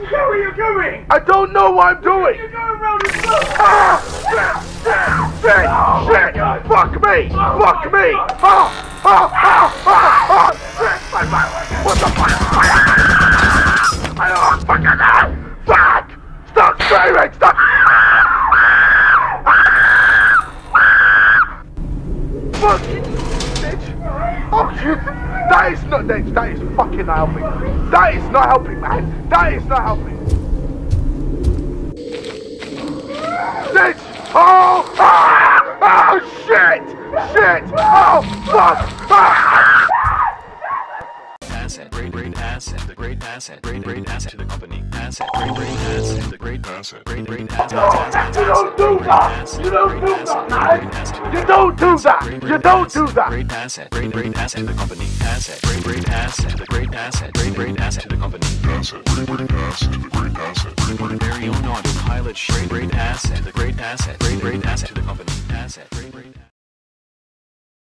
where you're going! I don't know what I'm doing! You're going round in circles! Ah! Shit! Shit! Shit! Fuck me! Fuck me! Ah! Ah! Ah! Ah! Ah! Shit! My! What the fuck? I don't fucking know! Fuck! Stop screaming! Stop! Fucking bitch! Oh shit! That is not that, that is fucking not helping. That is not helping, man. That is not helping. Oh! Ah! Oh shit! Shit! Oh fuck! Ah! asset, great great asset, the great asset, great great asset to the company, asset, great great asset, the great asset, great great asset, You don't do that! You don't do that! You don't do that! You don't do that! Great asset, great great asset to the company, asset, great great asset, the great asset, great great asset to the company, asset, great, great asset, the great asset, great, great very own autopilot, great great asset, the great asset, great great asset to the company, asset.